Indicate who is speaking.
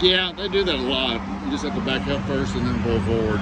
Speaker 1: Yeah, they do that a lot. You just have to back up first and then pull forward.